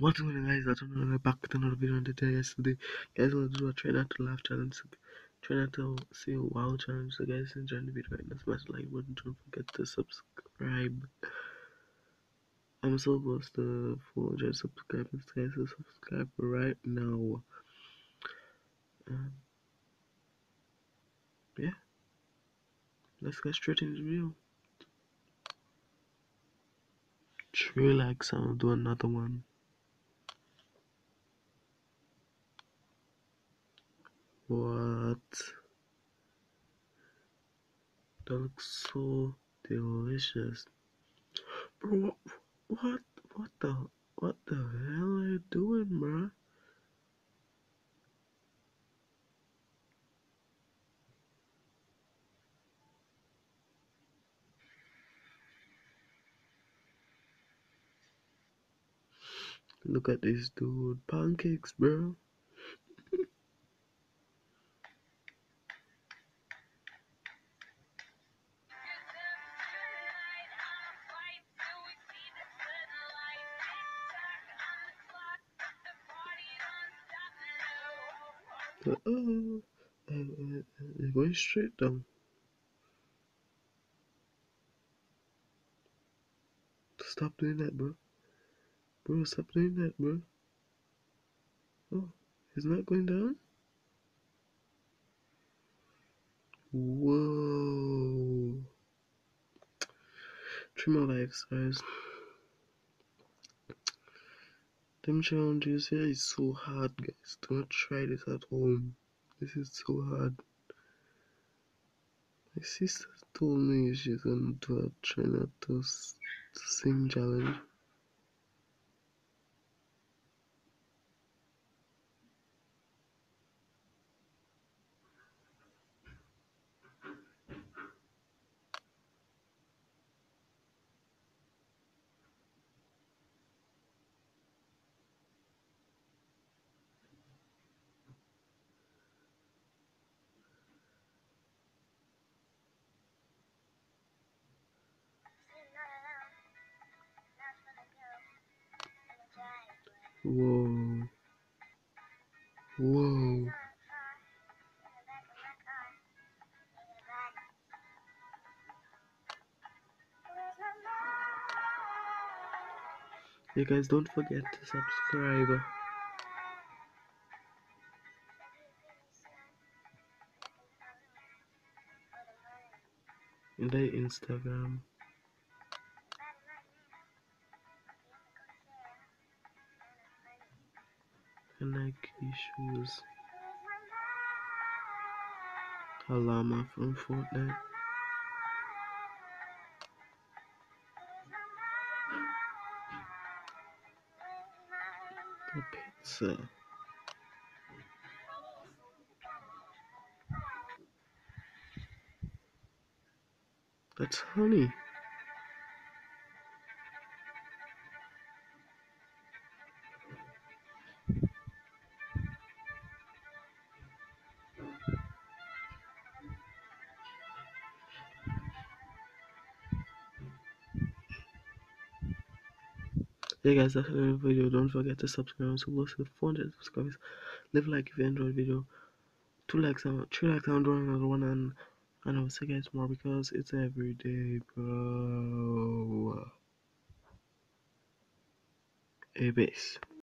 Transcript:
What's going on guys? I don't know back with another video on today yesterday. Guys wanna do a try not to laugh challenge. Try not to see a wow challenge. So guys enjoy the video right now. Smash the like button. Don't forget to subscribe. I'm so close to 400 subscribers guys, so subscribe right now. Um, yeah. Let's get straight into the video. Like sound do another one. What? That looks so delicious. Bro, what, what, what the, what the hell are you doing, bro? Look at this dude, pancakes, bro. Uh, uh, uh, uh, going straight down. Stop doing that, bro. Bro, stop doing that, bro. Oh, he's not going down? Whoa. Three more lives, guys. Them challenges here is so hard, guys. Do not try this at home. This is so hard. My sister told me she's gonna do a try not to, to sing challenge. Whoa. Whoa. Hey guys, don't forget to subscribe. The Instagram. And Nike shoes. A llama from Fortnite. The pizza. That's honey. Yeah guys, that's the video. Don't forget to subscribe. I'm supposed to 400 subscribers. Leave a like if you enjoyed the video. Two likes, I'm three likes. I'm doing another one, and and I will see you guys more because it's every day, bro. A base.